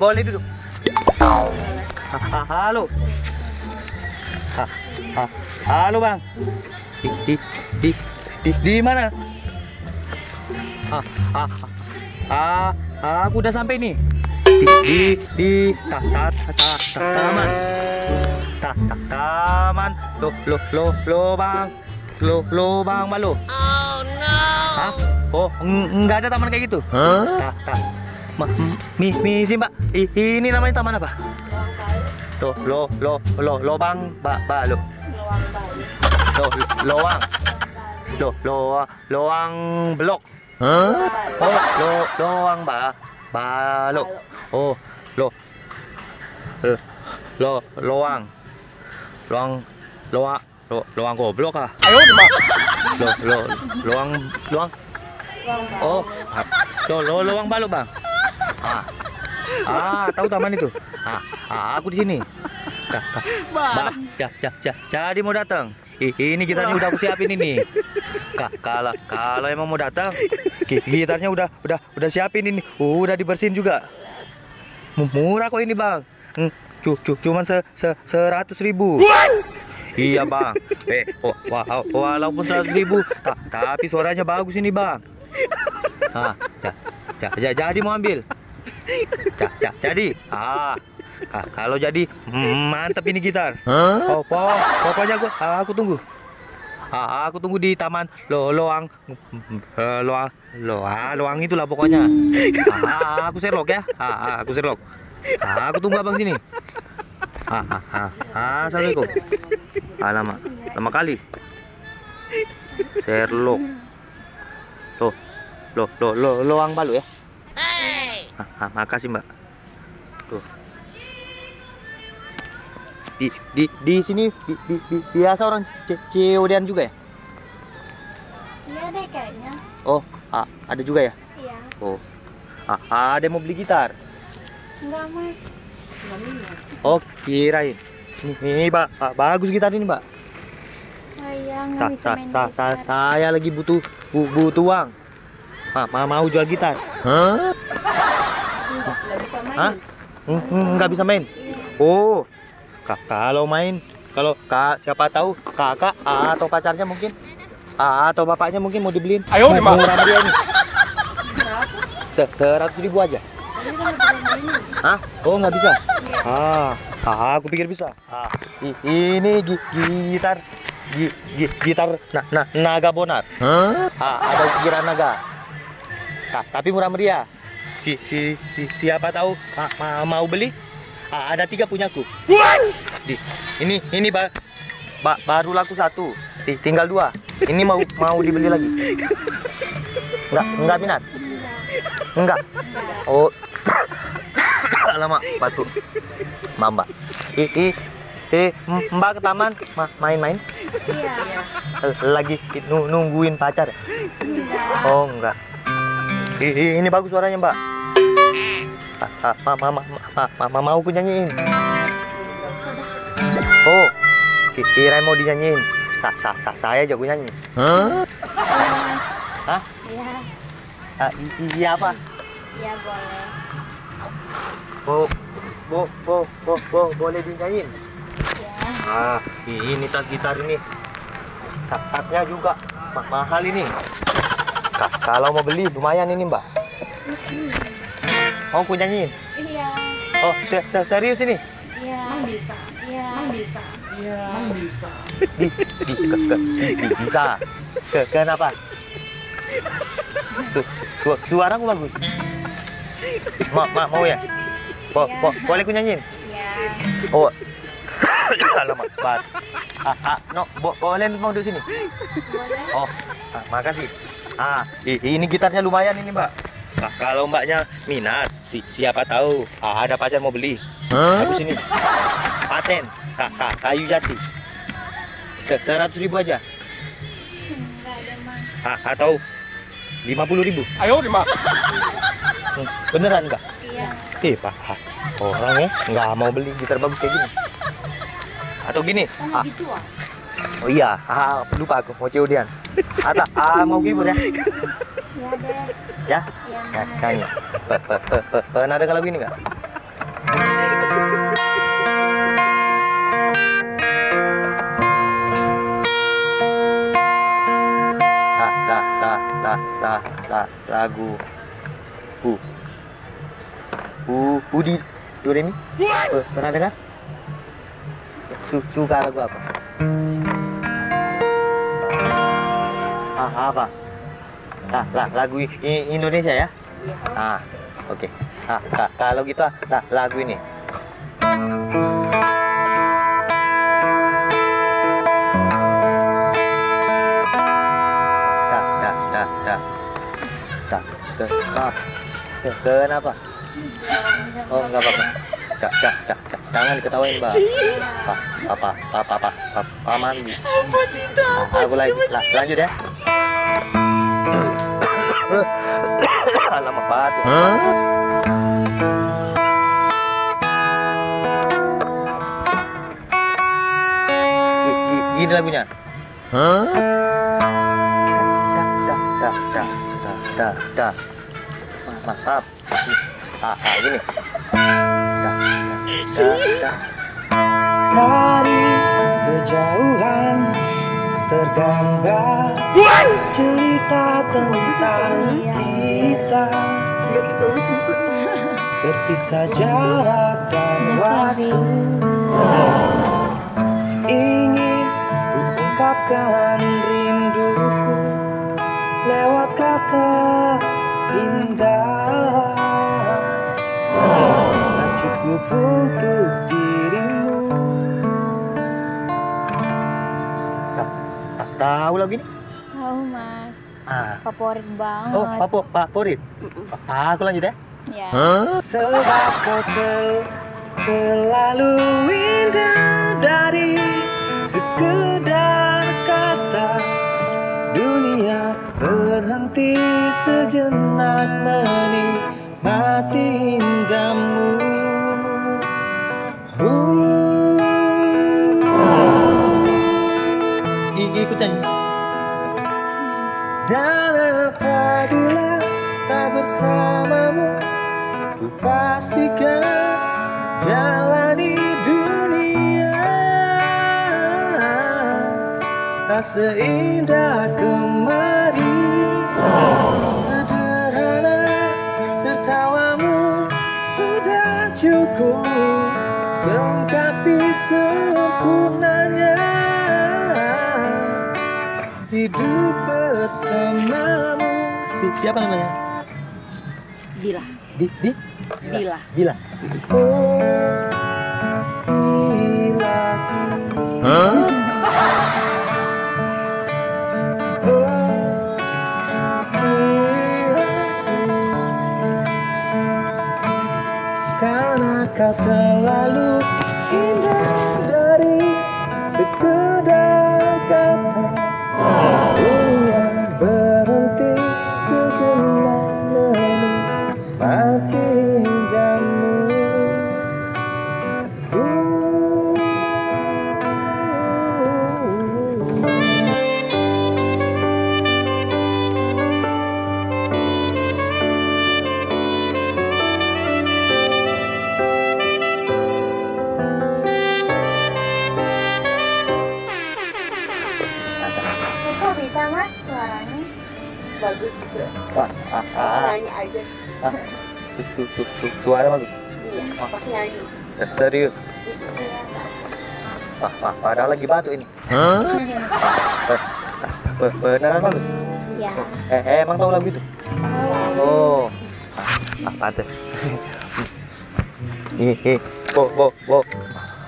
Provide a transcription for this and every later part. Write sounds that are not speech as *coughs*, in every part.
bo boleh duduk. Ha, ha, halo. Ha, ha, halo bang. Di di di di, di mana? Ah, ah, ah, aku udah sampai nih. Di di di ta ta ta ta, ta taman. Ta ta taman. Lo lo lo lo bang. Lo lo bang malu. Oh no. Hah? Oh, eng- enggak ada taman kayak gitu. Ta ta. Ma, mi mi sih mbak. I, ini namanya taman apa? Lo lo lo lo lobang ba ba lo. Lo loang. Lo lo loang blok. Oh, lo loang ba balok. Oh, lo eh, lo loang. Loang loa lo loang goblok ah. Ayo Lo lo loang loang. Oh, ah, lo lo loang balok bang. Ah, ah tahu taman itu. Ah, ah aku di sini. Bah, ja, ja, ja, jadi mau datang. Ih, ini gitarnya udah aku siapin ini. Kak, kalau kalau emang mau datang, gi- gitarnya udah udah udah siapin ini. Udah dibersihin juga. Mu- Murah kok ini, Bang. Hmm, cu, cu, cuman se, se, seratus ribu. Iya bang, eh, oh, wow, walaupun seratus ribu, ta, tapi suaranya bagus ini bang. Ah, ja, ja, ja, jadi mau ambil? Ja, ja, jadi, ah, ka- kalau jadi mm, mantep ini gitar. Oh, po- pokoknya gua, ah, aku tunggu. Ah, aku tunggu di taman lo loang, eh, loang, loa, loang itulah pokoknya. Ah, aku Sherlock ya, ah, ah, aku Sherlock. Ah, aku tunggu abang sini. Ah, ah, ah, ah, assalamualaikum. Ah, lama, lama kali. Sherlock. Loh, loh, loh, loh, loang balu ya. Ah, ah, makasih mbak. Tuh. Di, di, di sini bi, bi, bi- biasa orang ce- ceodean juga ya? Iya deh kayaknya. Oh, ah, ada juga ya? Iya. Oh, ah, ada yang mau beli gitar. Enggak mas. Oh, kirain. Nih, nih, Mbak. Bagus gitar ini, Mbak. Iya Sa, sa, saya lagi butuh bu, butuh uang. Ma, mau jual gitar. Nggak bisa main. Hah? Hmm, hmm, nggak bisa main. Oh, kak, kalau main, kalau kak siapa tahu kakak atau pacarnya mungkin, atau bapaknya mungkin mau dibeliin. Ayo, murah meriah ini. Seratus ribu aja. Hah? Oh nggak bisa. Ah, ah, aku pikir bisa. Ah, ini gi- gitar, gi- gi- gitar na, na, naga bonar. Ah, ada ukiran naga. Ta- tapi murah meriah. Si, si, si siapa tahu ma- ma- mau beli? Ah, ada tiga punyaku. Di, ini ini ba, ba- baru laku satu. Ti- tinggal dua. Ini mau mau dibeli lagi. Enggak, enggak minat. Enggak. Oh. *coughs* Lama batuk. Mamba. Ih, ih, eh, Mbak ke taman Ma- main-main? Iya. Lagi nu- nungguin pacar? Enggak. Oh, enggak. Ini bagus suaranya, Mbak. Ah, ah, ma, ma, ma, ma, ma, ma, mau aku nyanyiin. Oh, ki- kirain mau dinyanyiin. Sa, sa, sa, saya jago nyanyi. Iya mas. Hah? Iya. Ah, iya apa? Iya boleh. Bo, bo, bo, bo, bo, boleh dinyanyiin? Iya. Ah, ini tas gitar ini. Ta- Tasnya juga ma- mahal ini. Ka- kalau mau beli lumayan ini, Mbak. Mau aku nyanyiin? Iya. Oh, se- se- serius ini? Iya. Emang bisa? Iya. Emang bisa? Emang bisa? Di, di, ke, ke, di, di- bisa. Ke, kenapa? Su, su, su- suaraku bagus. Ma, ma, mau ya? Bo, bo, boleh aku nyanyiin? Iya. Oh. *coughs* Alamak, bat. Ah, ah, no, bo, boleh mau di sini? Boleh. Oh, ah, makasih. Ah, ini gitarnya lumayan ini, Mbak. Nah, kalau Mbaknya minat, si, siapa tahu ah, ada pacar mau beli. Bagus ini. Paten, kak, kak, kayu jati. Se- Seratus ribu aja. Enggak ada mas. Ah, atau lima puluh ribu. Ayo. Hmm, beneran enggak? Iya. Eh, Pak, ah, orangnya nggak mau beli gitar bagus kayak gini. Atau gini, ah, gitu ah? Oh iya, ah, lupa aku mau COD-an. Ata, ah, mau gimana? ya? Iya, ya? Ya, kayaknya. Pernah ada kalau gini nggak? Lah, lah, lah, lagu. Hu. Hu, Hudi, Doremi? Pernah dengar? Suka lagu apa? Ah, apa? Lah, lah, lagu Indonesia ya? Iya. Ah, oke. Ah, ka- kalau gitu ah, lah, lagu ini. Dah, dah, dah, dah. Dah, ah, ke, kenapa? Oh, enggak apa-apa. Dah, dah, dah, dah. Jangan diketawain, Mbak. Pa, pa, pa, pa, pa, pa, pa, pa, mandi. Ah, aku lagi, la, lanjut ya. Lama batu. Gi- gi- Gini lagunya. Dah, dah, dah, dah, dah, dah, dah. Mantap. Ah, ah, gini. Dah, dah, dah. Dari kejauhan tergambar cerita tentang Berpisah jarak dan waktu Ingin ku ungkapkan rinduku Lewat kata indah Tak cukup untuk dirimu Tahu lagi nih? Tahu mas, Ah. favorit banget. Oh, papo, favorit. Ah, aku lanjut ya. Ya. Sebab kau tel- terlalu indah dari sekedar kata Dunia berhenti sejenak menikmati indahmu. I- Ikut nyanyi Dan apabila tak bersamamu Ku pastikan jalani dunia Tak seindah kemarin Sederhana tertawamu sudah cukup Lengkapi sempurnanya Hidup bersamamu Si- Siapa namanya? Bila. Di, di? Bila. Bila. Bila Karena kau terlalu Serius. Wah, wah, padahal lagi batu ini. Be- be- Beneran bagus. Ya. Eh, eh, emang tahu lagu itu? Oh, ah, ah pantes. Ih, ih, bo, bo, bo.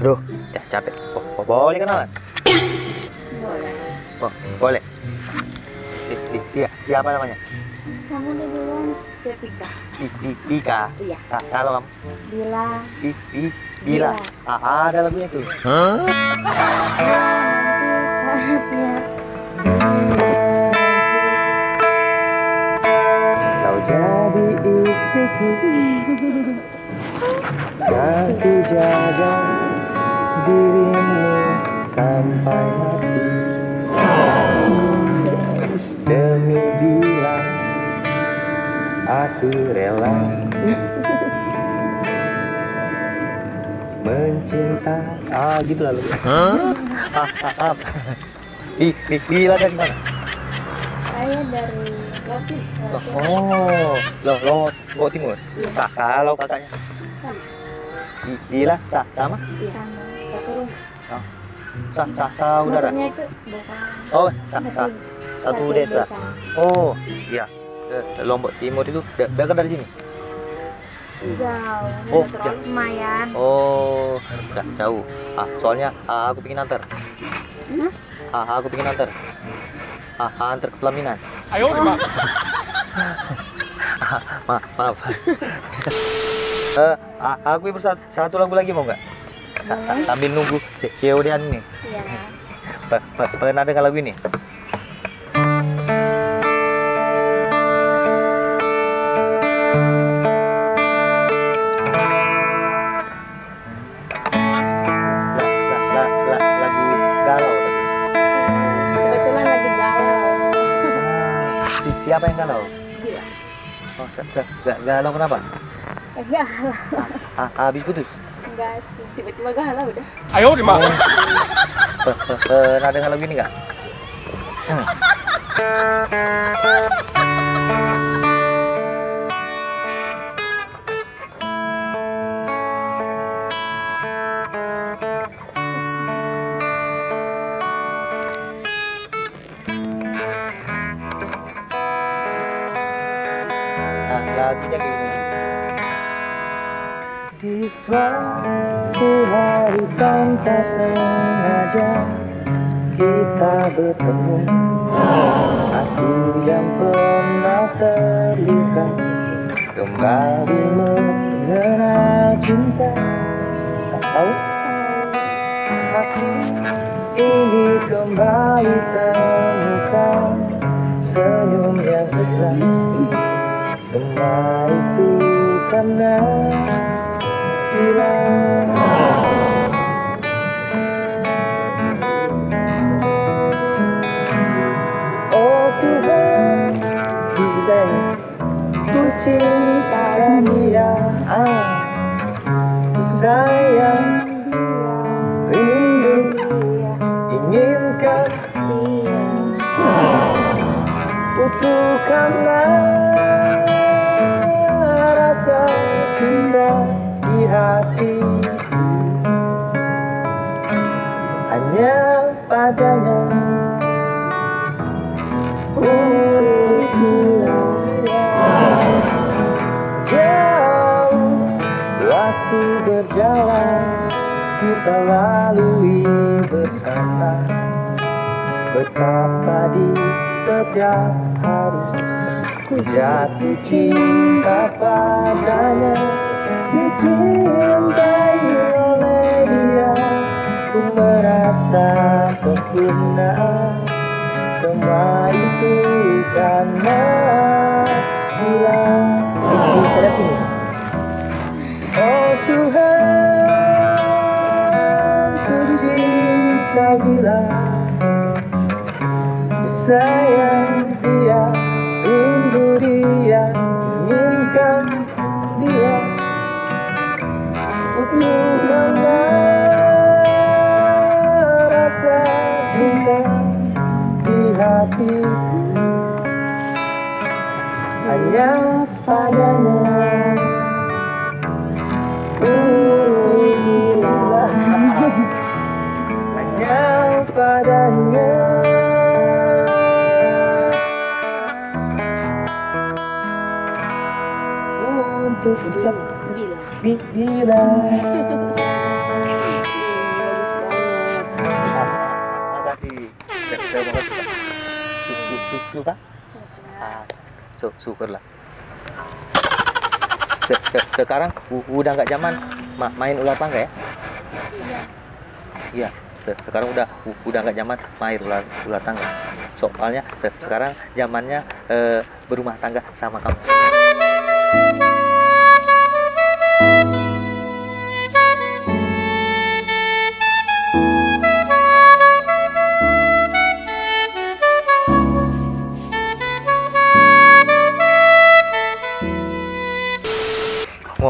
Aduh, ya, capek. Bo, bo, boleh kenalan? Boleh. Bo, boleh. Si, si, si, siapa namanya? Kamu nih duluan. Sepika. I, I, Ika. Iya. Ka- kalau kamu? Bila. I, I, Bila. Ah, ada lagunya tuh. Nanti saatnya. Kau jadi istriku Dan ku jaga dirimu sampai mati aku rela Mencinta Ah gitu lalu ah, ah, ah. Bi, bi, bila dari mana? Saya dari Berarti. Oh, loh, lo bawa timur. Kak, kalau kakaknya. Sama. Di- Dila, sa, sama? Iya. Sama. Satu rumah. Sa, sa, saudara. Maksudnya itu bukan. Oh, sa, sa, satu desa. Oh, iya. Ke Lombok Timur itu de- dekat dari sini. Jauh. Oh, jauh. lumayan. Oh, udah jauh. Ah, soalnya ah, aku pengen antar. Hmm? Ah, aku pengen antar. Ah, ah, antar ke pelaminan. Ma maaf. *laughs* Eh, ah, aku ibu satu, satu lagu lagi mau nggak? Sa- sa- Sambil nunggu ce- COD-an ini. Iya. Pa- pa- Pernah dengar lagu ini? Siapa yang galau? Gila. Oh, se- se- ga- galau kenapa? Galau. Ah, habis putus. Enggak sih. Tiba-tiba galau udah. *laughs* Pe- pe- Pernah dengar lagu ini nggak? Hmm. Nah, lagunya gini. Di suatu hari tanpa sengaja kita bertemu Aku yang pernah terluka Kembali mengenal cinta Tak tahu Aku ingin kembali temukan Senyum yang ikhlas Semua itu karena hilang Oh Tuhan, bisa ku cinta dia ah, sayang rindu inginkan Butuhkanlah hati. Hanya padanya. Jauh waktu berjalan Kita lalui bersama. Betapa di setiap hari Ku jatuh cinta padanya Dicintai oleh dia. Ku merasa sempurna. Semua itu karena sini. Oh Tuhan Ku cinta bila sayang rasa cinta di hati hanya padanya. Hanya padanya. Untuk ucap Bilang. bi- *laughs* Saya banget suka Su- su- su- Suka? Su- Syukurlah Se- se- Sekarang udah nggak zaman ma- main ular tangga ya? Iya se- sekarang udah udah nggak zaman main ular ular tangga soalnya se- sekarang zamannya eh, berumah tangga sama kamu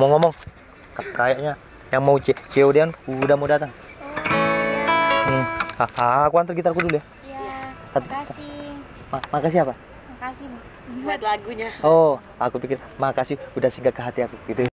ngomong-ngomong ka- kayaknya yang mau C- COD-an udah mau datang hmm. ah, ah, aku antar gitarku dulu ya Iya. Makasih. Ma- makasih apa makasih Buat lagunya. Oh, aku pikir makasih udah singgah ke hati aku gitu.